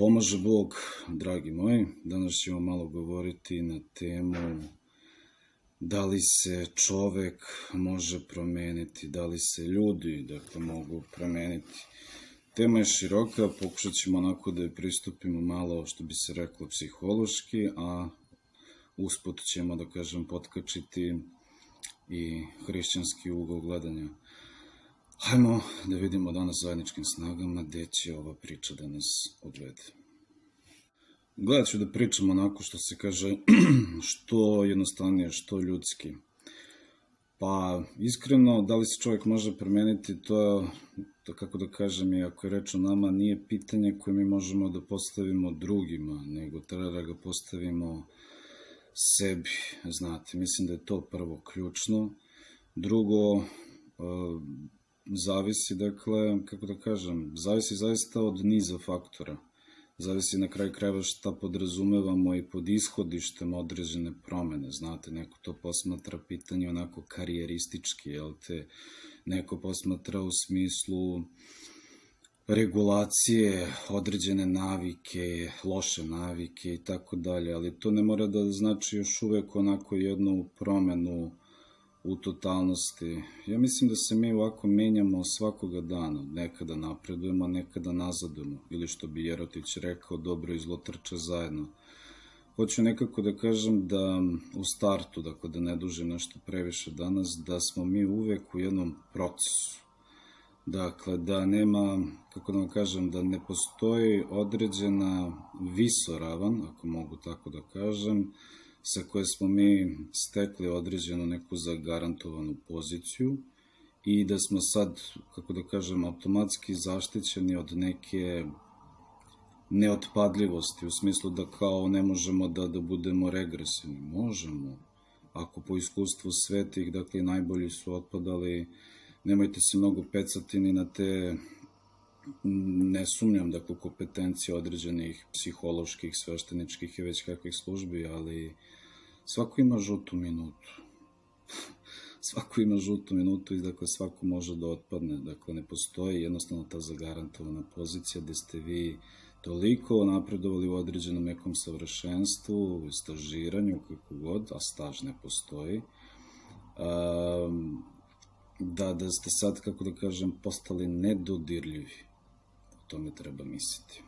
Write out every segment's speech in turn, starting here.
Pomaže Bog, dragi moji. Danas ćemo malo govoriti na temu da li se čovek može promeniti, da li se ljudi dakle, mogu promeniti. Tema je široka, pokušat ćemo onako da je pristupimo malo, što bi se reklo, psihološki, a usput ćemo, da kažem, potkačiti i hrišćanski ugol gledanja. Hajmo da vidimo danas zajedničkim snagama gde će ova priča da nas odvede. Gledat ću da pričam onako što se kaže što jednostavnije, što ljudski. Pa, iskreno, da li se čovjek može promeniti, to je, to kako da kažem, i ako je reč o nama, nije pitanje koje mi možemo da postavimo drugima, nego treba da ga postavimo sebi, znate. Mislim da je to prvo ključno. Drugo, zavisi, dakle, kako da kažem, zavisi zaista od niza faktora. Zavisi na kraj krajeva šta podrazumevamo i pod ishodištem određene promene. Znate, neko to posmatra pitanje onako karijeristički, jel te, neko posmatra u smislu regulacije, određene navike, loše navike i tako dalje, ali to ne mora da znači još uvek onako jednu promenu u totalnosti. Ja mislim da se mi ovako menjamo svakoga dana. Nekada napredujemo, nekada nazadujemo. Ili što bi Jerotić rekao, dobro i zlo trče zajedno. Hoću nekako da kažem da u startu, dakle da ne dužim nešto previše danas, da smo mi uvek u jednom procesu. Dakle, da nema, kako da vam kažem, da ne postoji određena visoravan, ako mogu tako da kažem, sa koje smo mi stekli određenu neku zagarantovanu poziciju i da smo sad, kako da kažem, automatski zaštićeni od neke neotpadljivosti, u smislu da kao ne možemo da, da budemo regresivni. Možemo, ako po iskustvu svetih, dakle, najbolji su otpadali, nemojte se mnogo pecati ni na te ne sumnjam dakle kompetencije određenih psiholoških, svešteničkih i već kakvih službi, ali svako ima žutu minutu. svako ima žutu minutu i dakle svako može da otpadne. Dakle, ne postoji jednostavno ta zagarantovana pozicija gde ste vi toliko napredovali u određenom nekom savršenstvu, stažiranju, kako god, a staž ne postoji, um, da, da ste sad, kako da kažem, postali nedodirljivi tome treba misliti.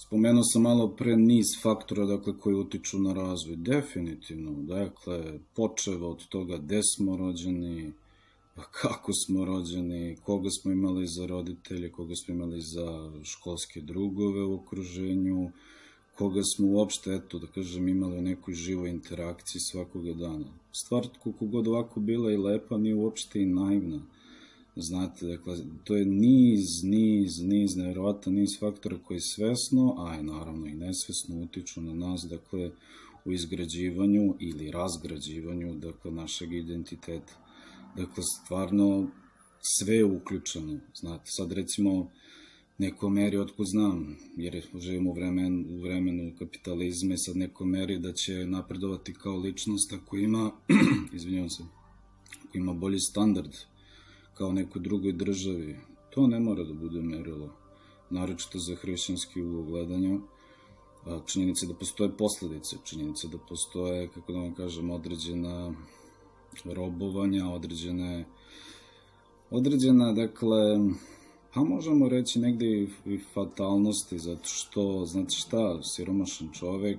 Spomenuo sam malo pre niz faktora dakle, koji utiču na razvoj. Definitivno, dakle, počeva od toga gde smo rođeni, pa kako smo rođeni, koga smo imali za roditelje, koga smo imali za školske drugove u okruženju, koga smo uopšte, eto, da kažem, imali u nekoj živoj interakciji svakoga dana. Stvar, koliko god ovako bila i lepa, nije uopšte i naivna Znate, dakle, to je niz, niz, niz, nevjerovatan niz faktora koji svesno, a je naravno i nesvesno utiču na nas, dakle, u izgrađivanju ili razgrađivanju, dakle, našeg identiteta. Dakle, stvarno, sve je uključeno, znate, sad recimo, neko meri, otko znam, jer živimo u vremenu, u vremenu kapitalizma i sad neko meri da će napredovati kao ličnost ako ima, izvinjavam se, ako ima bolji standard, kao nekoj drugoj državi. To ne mora da bude merilo, naročito za hrišćanski ugol gledanja. Činjenica da postoje posledice, činjenica da postoje, kako da vam kažem, određena robovanja, određene, određena, dakle, pa možemo reći negde i, i fatalnosti, zato što, znate šta, siromašan čovek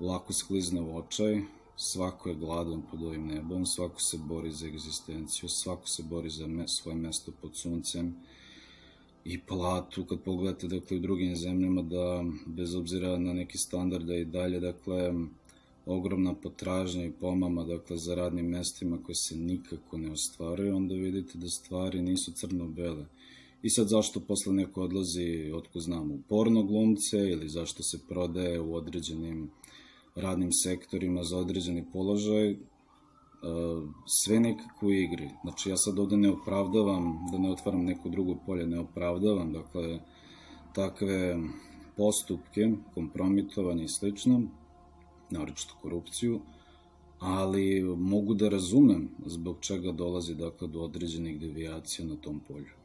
lako sklizne u očaj, Svako je gladan pod ovim nebom, svako se bori za egzistenciju, svako se bori za svoje mesto pod suncem i platu, kad pogledate dakle, u drugim zemljama da bez obzira na neki standarda i dalje, dakle, ogromna potražnja i pomama dakle, za radnim mestima koje se nikako ne ostvaraju, onda vidite da stvari nisu crno-bele. I sad zašto posle neko odlazi, otko znam, u porno glumce ili zašto se prodaje u određenim radnim sektorima za određeni položaj, e, sve nekako u igri. Znači ja sad ovde ne opravdavam, da ne otvaram neko drugo polje, ne opravdavam, dakle, takve postupke, kompromitovanje i slično, naročito korupciju, ali mogu da razumem zbog čega dolazi dakle, do određenih devijacija na tom polju.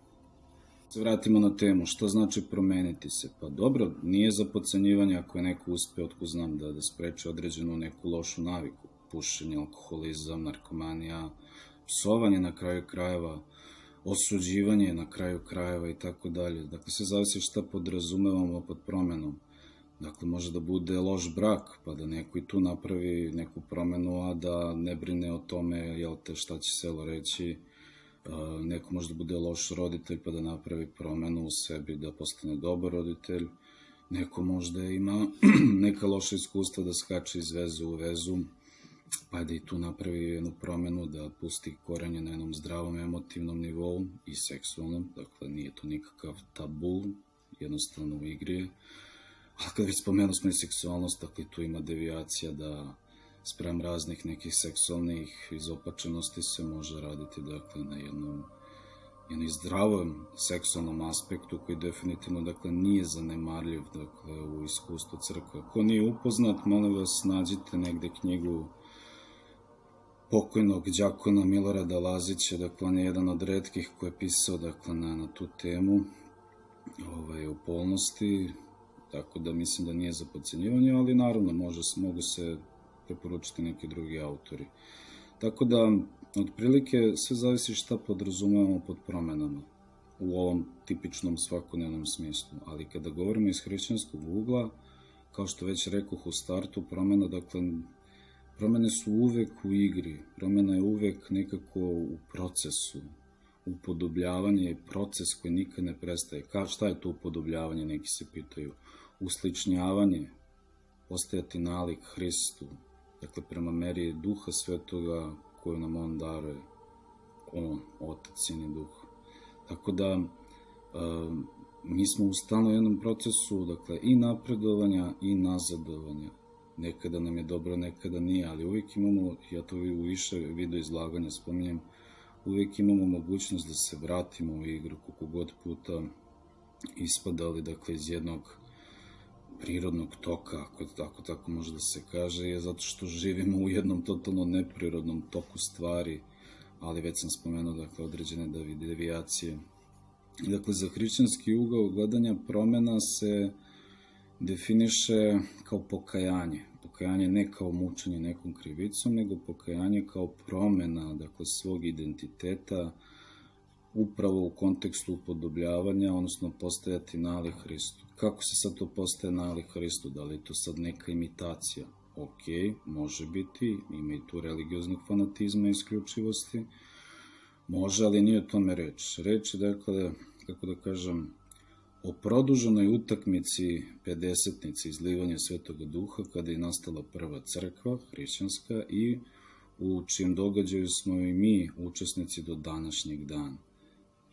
Se vratimo na temu, šta znači promeniti se? Pa dobro, nije za pocenjivanje ako je neko uspe, otko znam, da, da spreče određenu neku lošu naviku, pušenje, alkoholizam, narkomanija, psovanje na kraju krajeva, osuđivanje na kraju krajeva i tako dalje. Dakle, sve zavisi šta podrazumevamo pod promenom. Dakle, može da bude loš brak, pa da neko i tu napravi neku promenu, a da ne brine o tome, jel te, šta će selo reći, neko može da bude loš roditelj pa da napravi promenu u sebi da postane dobar roditelj, neko možda ima neka loša iskustva da skače iz vezu u vezu, pa da i tu napravi jednu promenu, da pusti korenje na jednom zdravom emotivnom nivou i seksualnom, dakle nije to nikakav tabu, jednostavno u igri je. A kad već spomenu smo i seksualnost, dakle tu ima devijacija da sprem raznih nekih seksualnih izopačenosti se može raditi dakle na jednom jednom zdravom seksualnom aspektu koji definitivno dakle nije zanemarljiv dakle u iskustvu crkve. Ko nije upoznat, molim vas nađite negde knjigu pokojnog đakona Milorada Lazića, dakle on je jedan od redkih koji je pisao dakle na, na tu temu ovaj, u polnosti, tako da mislim da nije za pocenjivanje, ali naravno može, mogu se preporučiti neki drugi autori. Tako da, otprilike, sve zavisi šta podrazumevamo pod promenama u ovom tipičnom svakodnevnom smislu. Ali kada govorimo iz hrišćanskog ugla, kao što već rekoh u startu, promena, dakle, promene su uvek u igri, promena je uvek nekako u procesu, upodobljavanje je proces koji nikad ne prestaje. Ka, šta je to upodobljavanje, neki se pitaju. Usličnjavanje, postajati nalik Hristu, dakle prema meri duha svetoga koju nam on daruje, on, otac, sin i duh. Tako da, um, mi smo u stalno jednom procesu, dakle, i napredovanja i nazadovanja. Nekada nam je dobro, nekada nije, ali uvijek imamo, ja to u više video izlaganja spominjem, uvijek imamo mogućnost da se vratimo u igru koliko god puta ispadali, dakle, iz jednog prirodnog toka, ako tako, tako može da se kaže, je zato što živimo u jednom totalno neprirodnom toku stvari, ali već sam spomenuo dakle, određene devijacije. Dakle, za hrišćanski ugao gledanja promena se definiše kao pokajanje. Pokajanje ne kao mučenje nekom krivicom, nego pokajanje kao promena dakle, svog identiteta, upravo u kontekstu upodobljavanja, odnosno postajati nali Hristu. Kako se sad to postaje nali Hristu? Da li je to sad neka imitacija? Ok, može biti, ima i tu religioznog fanatizma i isključivosti. Može, ali nije o tome reč. Reč je, dakle, kako da kažem, o produženoj utakmici pedesetnici izlivanja Svetoga Duha kada je nastala prva crkva, hrišćanska, i u čijem događaju smo i mi učesnici do današnjeg dana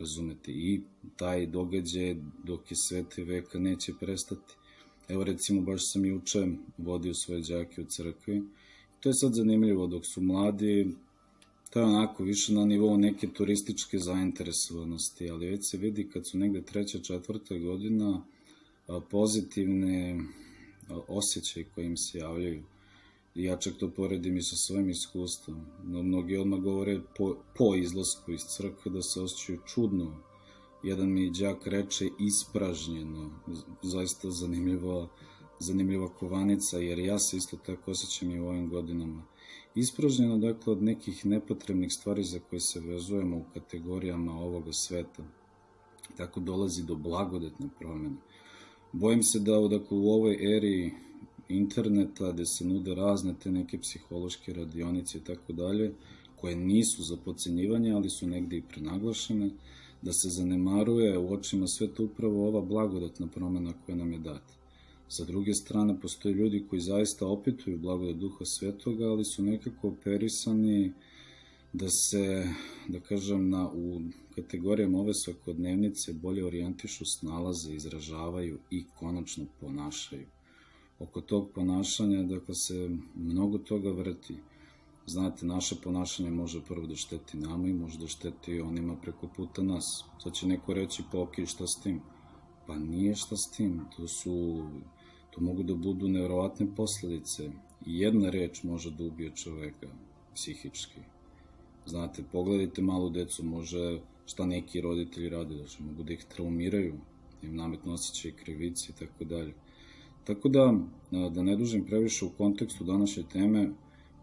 razumete, i taj događaj dok je svete veka neće prestati. Evo recimo, baš sam juče vodio svoje džake u crkvi, to je sad zanimljivo, dok su mladi, to je onako više na nivou neke turističke zainteresovanosti, ali već se vidi kad su negde treća, četvrta godina pozitivne osjećaje koje im se javljaju ja čak to poredim i sa svojim iskustvom. No, mnogi odmah govore po, po izlasku iz crkve da se osjećaju čudno. Jedan mi đak reče ispražnjeno, zaista zanimljiva, zanimljiva kovanica, jer ja se isto tako osjećam i u ovim godinama. Ispražnjeno, dakle, od nekih nepotrebnih stvari za koje se vezujemo u kategorijama ovoga sveta. Tako dolazi do blagodetne promene. Bojim se da dakle, u ovoj eri interneta gde se nude razne te neke psihološke radionice i tako dalje, koje nisu za pocenjivanje, ali su negde i prenaglašene, da se zanemaruje u očima sveta upravo ova blagodatna promena koja nam je data. Sa druge strane, postoje ljudi koji zaista opituju blagodat duha svetoga, ali su nekako operisani da se, da kažem, na, u kategorijama ove svakodnevnice bolje orijentišu, snalaze, izražavaju i konačno ponašaju oko tog ponašanja, dakle se mnogo toga vrti. Znate, naše ponašanje može prvo da šteti nama i može da šteti onima preko puta nas. Sad će neko reći, pa ok, šta s tim? Pa nije šta s tim, to su, to mogu da budu nevrovatne posledice. Jedna reč može da ubije čoveka psihički. Znate, pogledajte malu decu, može šta neki roditelji rade, da će mogu da ih traumiraju, da im nametno osjećaj krivici i tako dalje. Tako da, da ne dužim previše u kontekstu današnje teme,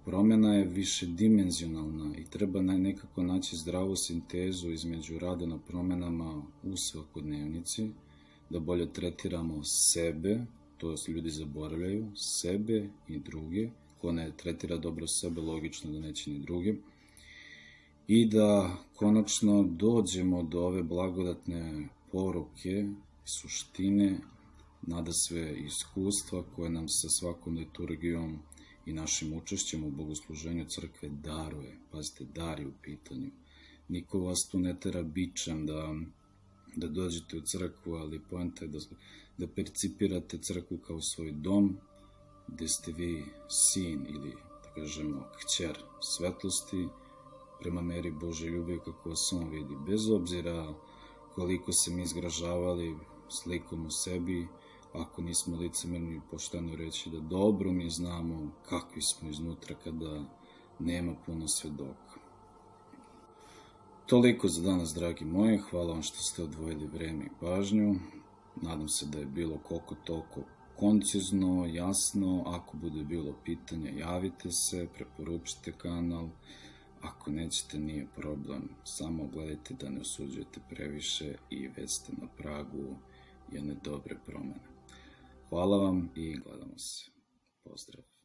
promena je višedimenzionalna i treba nekako naći zdravu sintezu između rada na promenama u svakodnevnici, da bolje tretiramo sebe, to ljudi zaboravljaju, sebe i druge, ko ne tretira dobro sebe, logično da neće ni druge, i da konačno dođemo do ove blagodatne poruke, suštine, nada sve iskustva koje nam sa svakom liturgijom i našim učešćem u bogosluženju crkve daruje. Pazite, dar je u pitanju. Niko vas tu ne tera bičem da, da dođete u crkvu, ali poenta je da, da percipirate crkvu kao svoj dom, gde ste vi sin ili, da kažemo, kćer svetlosti, prema meri Bože ljubavi kako vas on vidi. Bez obzira koliko se mi izgražavali slikom u sebi, ako nismo licemerni pošteno reći da dobro mi znamo kakvi smo iznutra kada nema puno svedoka. Toliko za danas, dragi moji. Hvala vam što ste odvojili vreme i pažnju. Nadam se da je bilo koliko toliko koncizno, jasno. Ako bude bilo pitanja, javite se, preporučite kanal. Ako nećete, nije problem. Samo gledajte da ne osuđujete previše i već ste na pragu jedne dobre promene. Hvala vam i gledamo se. Pozdrav.